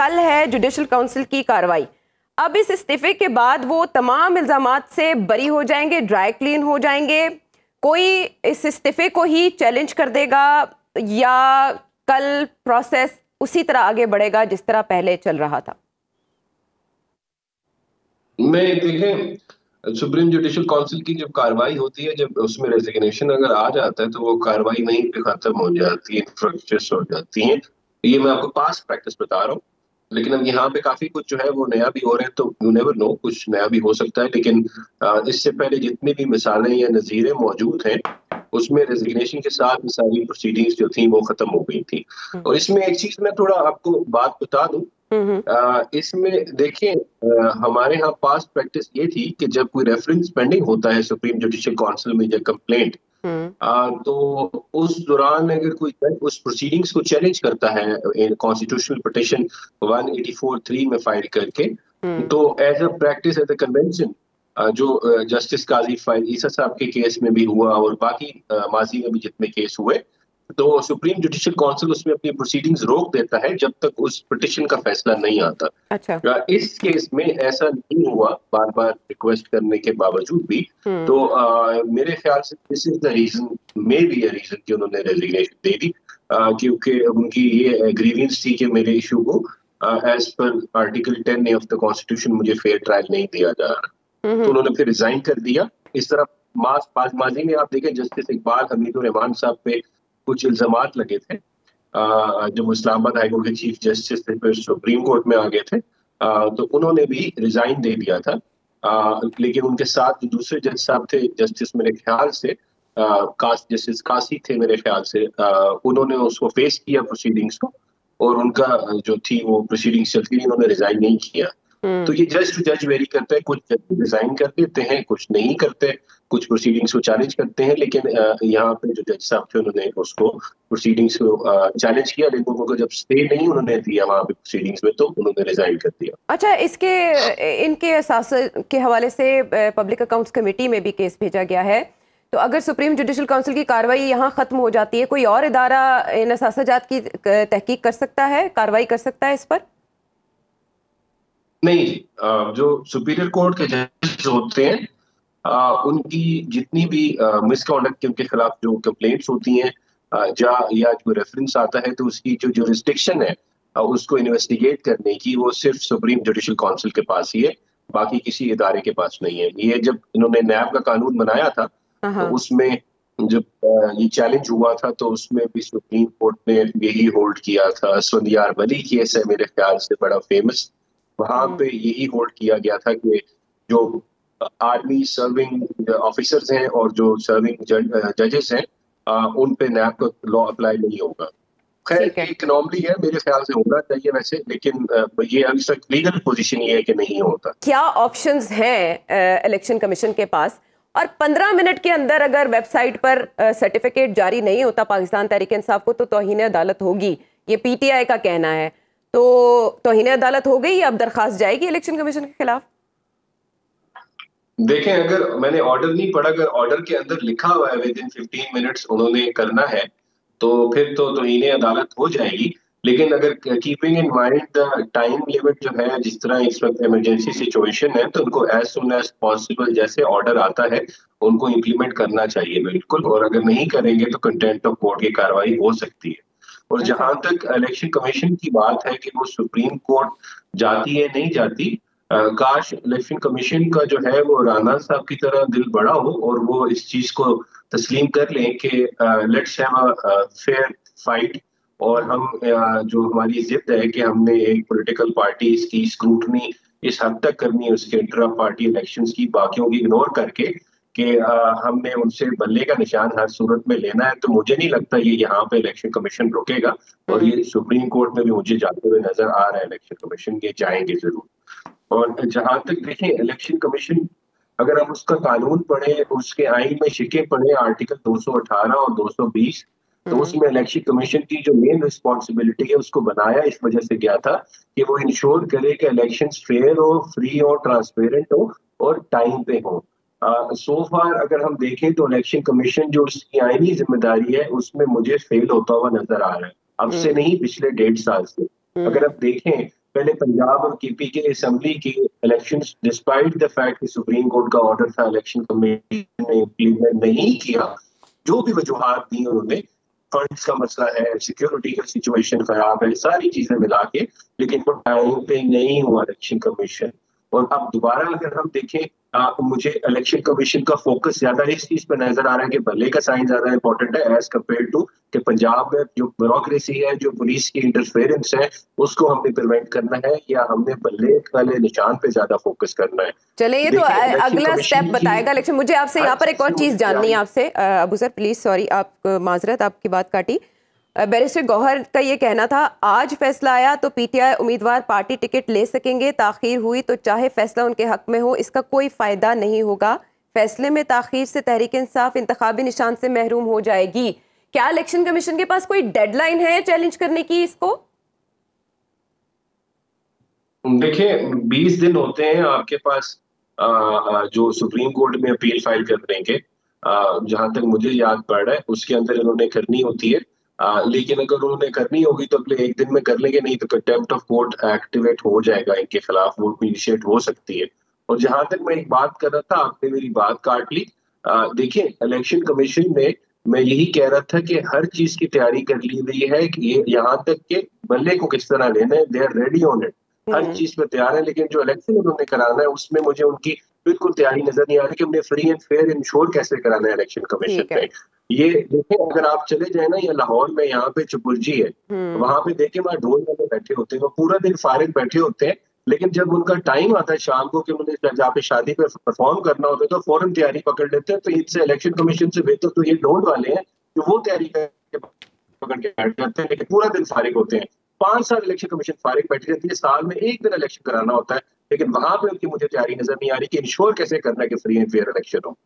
कल है judicial council की कार्रवाई। अब इस इस्तीफे के बाद वो तमाम इल्ज़ाम से बरी हो जाएँगे ड्राई क्लीन हो जाएँगे। कोई इस इस्तीफे को ही चैलेंज कर देगा या कल प्रोसेस उसी तरह आगे बढ़ेगा जिस तरह पहले चल रहा था? मैं देखें, सुप्रीम जुडिशल काउंसिल की जब कार्रवाई होती है, जब उसमें रेजिग्नेशन अगर आ जाता है तो वो कार्रवाई पे खत्म हो जाती है हो जाती है। ये मैं आपको पास प्रैक्टिस बता रहा हूँ। लेकिन अब यहाँ पे काफ़ी कुछ जो है वो नया भी हो रहे हैं तो यू नेवर नो कुछ नया भी हो सकता है लेकिन इससे पहले जितनी भी मिसालें या नजीरें मौजूद हैं उसमें रेजिग्नेशन के साथ सारी प्रोसीडिंग्स जो थी वो खत्म हो गई थी हम्म। और इसमें एक चीज़ मैं थोड़ा आपको बात बता दूँ हम्म। इसमें देखिए हमारे यहाँ पास प्रैक्टिस ये थी कि जब कोई रेफरेंस पेंडिंग होता है सुप्रीम जुडिशियल काउंसिल में या कंप्लेंट हम्म। तो उस दौरान अगर कोई उस प्रोसीडिंग्स को चैलेंज करता है कॉन्स्टिट्यूशनल पटिशन 184.3 में फ़ाइल करके हम्म। तो as a practice as a convention जो जस्टिस काजी फ़ाइल ईसा साहब के केस में भी हुआ और बाकी माजी में भी जितने केस हुए तो सुप्रीम जुडिशियल काउंसिल उसमें अपनी प्रोसीडिंग्स रोक देता है जब तक उस पिटिशन का फैसला नहीं आता अच्छा इस केस में ऐसा नहीं हुआ बार बार रिक्वेस्ट करने के बावजूद भी हम्म। तो आ, मेरे ख्याल से this is the reason maybe a reason कि उन्होंने रेजिग्नेशन दे दी क्योंकि उनकी ये ग्रीवियंस थी कि मेरे इशू को as per article ten A of the constitution मुझे फेयर ट्रायल नहीं दिया जा रहा हम्म। तो उन्होंने फिर रिजाइन कर दिया इस तरह माजी में आप देखें जस्टिस इकबाल हमीदुर रहमान साहब पे कुछ इल्ज़ाम लगे थे जब वो इस्लामाबाद हाईकोर्ट के चीफ जस्टिस थे, फिर सुप्रीम कोर्ट में आ गए थे तो उन्होंने भी रिजाइन दे दिया था लेकिन उनके साथ जो दूसरे जज साहब थे, जस्टिस मेरे ख्याल से कास, जस्टिस कासी थे मेरे ख्याल से उन्होंने उसको फेस किया प्रोसीडिंग्स को, और उनका जो थी वो प्रोसीडिंग्स चलती रही, उन्होंने रिजाइन नहीं किया। तो ये जज टू जज वेरी करता है कुछ जज रिजाइन कर देते हैं कुछ नहीं करते कुछ प्रोसीडिंग्स को चैलेंज करते हैं लेकिन यहाँ पे जो जज साहब थे उन्होंने उसको प्रोसीडिंग्स को चैलेंज किया लेकिन उनको जब स्टे नहीं उन्होंने दिया वहाँ पे प्रोसीडिंग्स में तो उन्होंने रिजाइन कर दिया। अच्छा इसके इनके एहसास के हवाले से पब्लिक अकाउंट्स कमेटी में भी केस भेजा गया है। तो अगर सुप्रीम जुडिशल काउंसिल की कार्रवाई यहाँ खत्म हो जाती है कोई और इदारा इन असाजात की तहकीक कर सकता है कार्रवाई कर सकता है इस पर? नहीं जी जो सुपीरियर कोर्ट के जजेस होते हैं उनकी जितनी भी मिसकॉन्डक्ट उनके खिलाफ जो कंप्लेंट्स होती हैं जा या जो रेफरेंस आता है तो उसकी जो जो रिस्ट्रिक्शन है उसको इन्वेस्टिगेट करने की वो सिर्फ़ सुप्रीम जुडिशल काउंसिल के पास ही है बाकी किसी इदारे के पास नहीं है। ये जब इन्होंने नैब का कानून बनाया था तो उसमें जब ये चैलेंज हुआ था तो उसमें भी सुप्रीम कोर्ट ने यही होल्ड किया था सुंदियार वली केस है मेरे ख्याल से बड़ा फ़ेमस वहाँ। पे यही होल्ड किया गया था कि जो आर्मी सर्विंग ऑफिसर्स हैं और जो सर्विंग जजेस हैं उन पे नैब का लॉ अप्लाई नहीं होगा। खैर एक नॉर्मली है मेरे ख्याल से होना चाहिए वैसे लेकिन ये अभी तक लीगल पोजीशन ये है कि नहीं होता। क्या ऑप्शंस हैं इलेक्शन कमीशन के पास? और 15 मिनट के अंदर अगर वेबसाइट पर सर्टिफिकेट जारी नहीं होता पाकिस्तान तहरीक इंसाफ को तो तोहिन अदालत होगी। ये पीटीआई का कहना है। तो तोहिन अदालत हो गई अब दरखास्त जाएगी इलेक्शन कमीशन के खिलाफ? देखें, अगर मैंने ऑर्डर नहीं पढ़ा, अगर ऑर्डर के अंदर लिखा हुआ है विद इन फिफ्टीन मिनट्स उन्होंने करना है तो फिर तो तोहिन अदालत हो जाएगी। लेकिन अगर keeping in mind the time limit जो है, जिस तरह इस वक्त इमरजेंसी सिचुएशन है तो उनको एज सुन एज पॉसिबल जैसे ऑर्डर आता है, उनको इम्प्लीमेंट करना चाहिए, बिल्कुल। और अगर नहीं करेंगे तो कंटेंट ऑफ़ कोर्ट की कार्रवाई हो सकती है। और अच्छा। जहाँ तक इलेक्शन कमीशन की बात है कि वो सुप्रीम कोर्ट जाती है नहीं जाती काश इलेक्शन कमीशन का जो है वो राना साहब की तरह दिल बड़ा हो और वो इस चीज़ को तस्लीम कर लें कि let's have a fair fight और हम जो हमारी जिद है कि हमने एक पॉलिटिकल पार्टी की स्क्रूटनी इस हद तक करनी है उसके इंट्रा पार्टी इलेक्शंस की बाकियों की इग्नोर करके कि हमने उनसे बल्ले का निशान हर सूरत में लेना है तो मुझे नहीं लगता ये यहाँ पे इलेक्शन कमीशन रुकेगा और ये सुप्रीम कोर्ट में भी मुझे जाते हुए नज़र आ रहा है इलेक्शन कमीशन के जाएँगे ज़रूर। और जहाँ तक देखें इलेक्शन कमीशन अगर हम उसका कानून पढ़े उसके आइन में शिके पढ़े आर्टिकल 218 और 220 तो हम्म। उसमें इलेक्शन कमीशन की जो मेन रिस्पॉन्सिबिलिटी है उसको बनाया इस वजह से गया था कि वो इंश्योर करे कि इलेक्शन फेयर हो फ्री हो ट्रांसपेरेंट हो और टाइम पे हो। सो फार अगर हम देखें तो इलेक्शन कमीशन जो उसकी आईनी ज़िम्मेदारी है उसमें मुझे फेल होता हुआ नज़र आ रहा है अब से हम्म। नहीं पिछले डेढ़ साल से हम्म। अगर आप देखें पहले पंजाब और केपी के असम्बली की इलेक्शन डिस्पाइट द फैक्ट कि सुप्रीम कोर्ट का ऑर्डर था इलेक्शन कमीशन ने इम्प्लीमेंट नहीं किया जो भी वजूहत दी उन्होंने फंड्स का मसला है सिक्योरिटी का सिचुएशन खराब है सारी चीज़ें मिला के लेकिन टाइम पे नहीं हुआ इलेक्शन कमीशन और अब दोबारा अगर हम देखें आ, मुझे इलेक्शन कमीशन का फोकस ज़्यादा इस चीज़ पर नज़र आ रहा है कि भले का साइन ज़्यादा इंपॉर्टेंट है एज कंपेयर टू कि पंजाब में जो ब्यूरोक्रेसी है जो पुलिस की इंटरफेरेंस है उसको हमने प्रिवेंट करना है या हमने बल्ले वाले निशान पे ज़्यादा फोकस करना है। चले ये तो अगला स्टेप बताएगा। लेकिन मुझे आपसे यहाँ पर एक और चीज़ जाननी है आपसे। अबू सर प्लीज़ सॉरी आप माजरत आपकी बात काटी। बैरिस्टर गौहर का ये कहना था आज फैसला आया तो पीटीआई उम्मीदवार पार्टी टिकट ले सकेंगे ताखीर हुई तो चाहे फैसला उनके हक में हो इसका कोई फ़ायदा नहीं होगा। फैसले में ताखीर से तहरीक इंसाफ इंतबी निशान से महरूम हो जाएगी। क्या इलेक्शन कमीशन के पास कोई डेडलाइन है चैलेंज करने की इसको? देखिए 20 दिन होते हैं आपके पास आ, जो सुप्रीम कोर्ट में अपील फ़ाइल करने के जहाँ तक मुझे याद पड़ रहा है उसके अंदर इन्होंने करनी होती है। आ, लेकिन अगर उन्होंने करनी होगी तो अगले एक दिन में कर लेंगे नहीं तो कंटेम्प्ट ऑफ़ कोर्ट एक्टिवेट हो जाएगा इनके खिलाफ वो इनिशिएट हो सकती है। और जहाँ तक मैं एक बात कर रहा था आपने मेरी बात काट ली। देखिए इलेक्शन कमीशन ने मैं यही कह रहा था कि हर चीज़ की तैयारी कर ली हुई है कि ये यहाँ तक के बल्ले को किस तरह लेना है they are ready on it हर। चीज़ पर तैयार है लेकिन जो इलेक्शन उन्होंने कराना है उसमें मुझे उनकी बिल्कुल तैयारी नज़र नहीं आ रही कि हमने फ्री एंड फेयर इंश्योर कैसे कराना है इलेक्शन कमीशन में ये देखें अगर आप चले जाए ना ये लाहौर में यहाँ पे चुपुरजी है हम्म। वहाँ पे देखे वहाँ ढोल वाले बैठे होते हैं वो पूरा दिन फारिग बैठे होते हैं लेकिन जब उनका टाइम आता है शाम को कि उन्हें जहाँ पे शादी पे परफॉर्म करना होता है तो फ़ौरन तैयारी पकड़ लेते हैं तो इनसे इलेक्शन कमीशन से बेहतर तो ये ढोल वाले हैं जो वो तैयारी करके पकड़ के बैठ जाते हैं लेकिन पूरा दिन फारिग होते हैं पाँच साल इलेक्शन कमीशन फारिग बैठी रहती है साल में एक दिन इलेक्शन कराना होता है लेकिन वहाँ पे उनकी मुझे तैयारी नज़र नहीं आ रही कि इंश्योर कैसे करना है कि फ्री एंड फेयर इलेक्शन हो